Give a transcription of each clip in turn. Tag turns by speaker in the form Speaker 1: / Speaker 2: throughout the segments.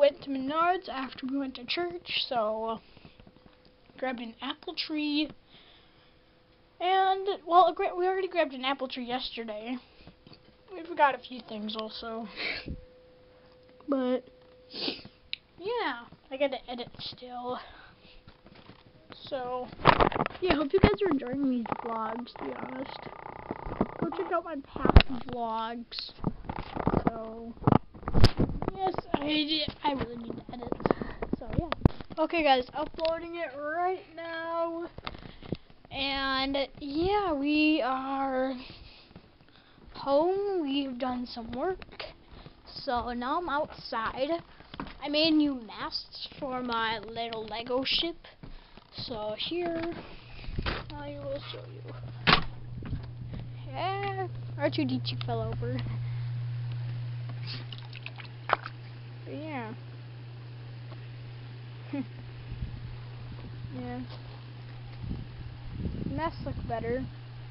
Speaker 1: went to Menards after we went to church, so uh, grabbed an apple tree. And, well, we already grabbed an apple tree yesterday. We forgot a few things also. But, yeah, I gotta edit still. So, yeah, hope you guys are enjoying these vlogs, to be honest. Go check out my past vlogs. So, yes, I, really need to edit. So, yeah. Okay, guys, uploading it right now. And, yeah, we are home. We've done some work. So, now I'm outside. I made new masts for my little Lego ship. So here, I will show you. Yeah, R2D2 fell over. But yeah. Yeah. Nests look better.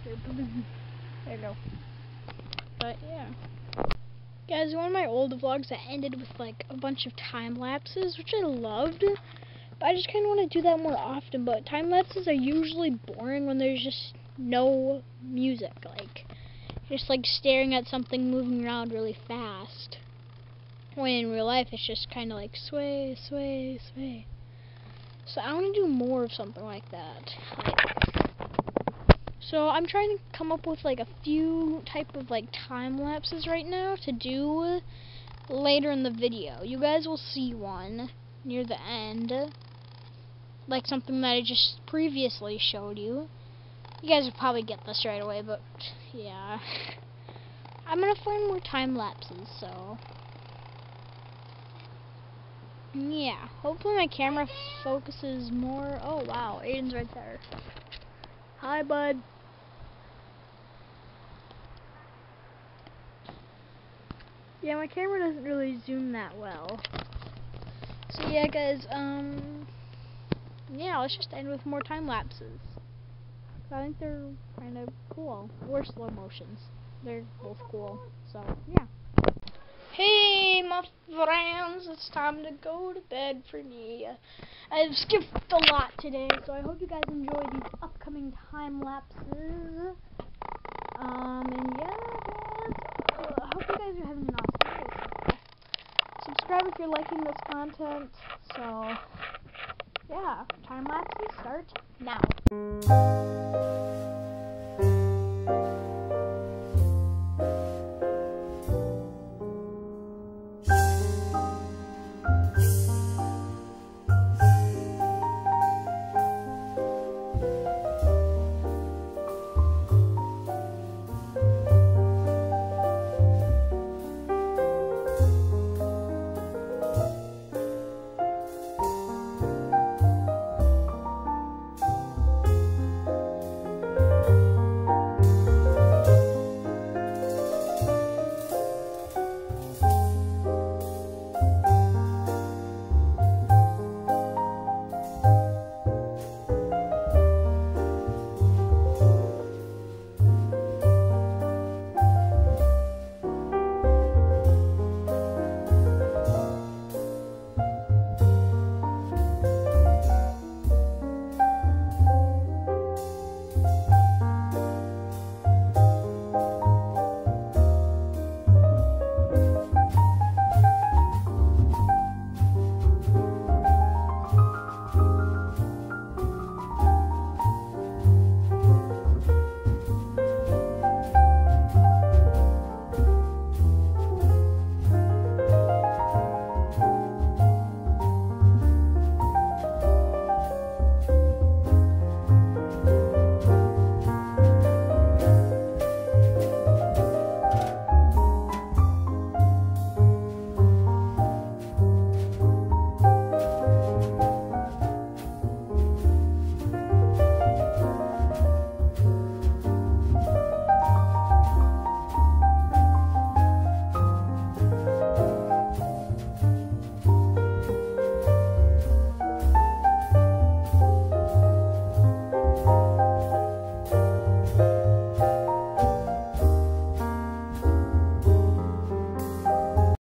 Speaker 1: There you go. But yeah. Guys, one of my old vlogs that ended with like a bunch of time lapses, which I loved. But I just kind of want to do that more often. But time lapses are usually boring when there's just no music. Like, just like staring at something moving around really fast. When in real life, it's just kind of like sway, sway, sway. So I want to do more of something like that. so I'm trying to come up with like a few type of like time lapses right now to do later in the video. You guys will see one near the end like something that I just previously showed you. You guys will probably get this right away, but yeah. I'm gonna find more time lapses, so yeah. Hopefully my camera focuses more. Oh wow, Aiden's right there. Hi, bud. Yeah, my camera doesn't really zoom that well. So yeah, guys, um, yeah, let's just end with more time lapses. I think they're kind of cool. Or slow motions. They're both cool. So, yeah. Hey, my friends, it's time to go to bed for me. I've skipped a lot today, so I hope you guys enjoy these upcoming time lapses. Um, and yeah, guys, I hope you guys are having an awesome day. Subscribe if you're liking this content. So, yeah, time lapses start now.